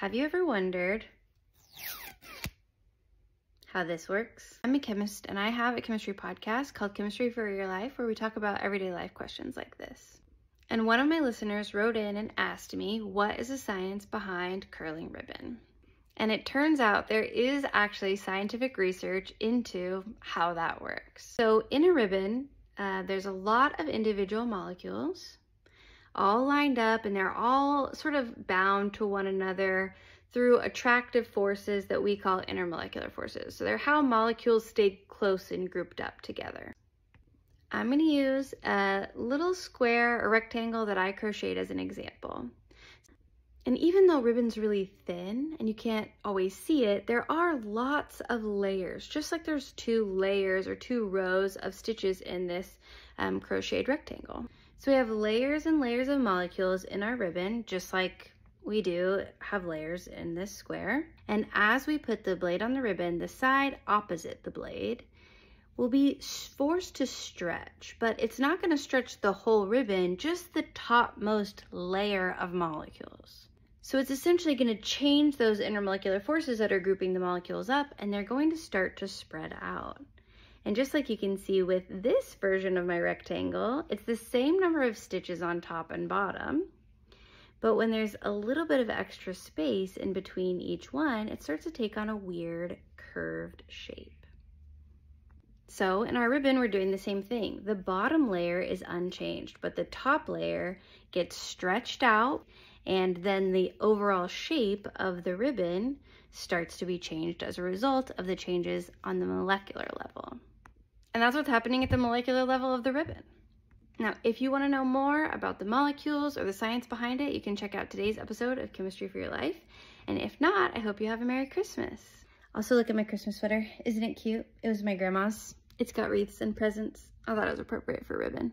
Have you ever wondered how this works? I'm a chemist and I have a chemistry podcast called Chemistry for Your Life where we talk about everyday life questions like this. And one of my listeners wrote in and asked me, what is the science behind curling ribbon? And it turns out there is actually scientific research into how that works. So in a ribbon, uh, there's a lot of individual molecules all lined up and they're all sort of bound to one another through attractive forces that we call intermolecular forces. So they're how molecules stay close and grouped up together. I'm going to use a little square or rectangle that I crocheted as an example. And even though ribbon's really thin and you can't always see it, there are lots of layers, just like there's two layers or two rows of stitches in this um, crocheted rectangle. So we have layers and layers of molecules in our ribbon, just like we do have layers in this square. And as we put the blade on the ribbon, the side opposite the blade will be forced to stretch, but it's not gonna stretch the whole ribbon, just the topmost layer of molecules. So it's essentially gonna change those intermolecular forces that are grouping the molecules up and they're going to start to spread out. And just like you can see with this version of my rectangle, it's the same number of stitches on top and bottom, but when there's a little bit of extra space in between each one, it starts to take on a weird curved shape. So in our ribbon, we're doing the same thing. The bottom layer is unchanged, but the top layer gets stretched out and then the overall shape of the ribbon starts to be changed as a result of the changes on the molecular level. And that's what's happening at the molecular level of the ribbon. Now, if you want to know more about the molecules or the science behind it, you can check out today's episode of Chemistry for Your Life. And if not, I hope you have a Merry Christmas. Also, look at my Christmas sweater. Isn't it cute? It was my grandma's. It's got wreaths and presents. I thought it was appropriate for ribbon.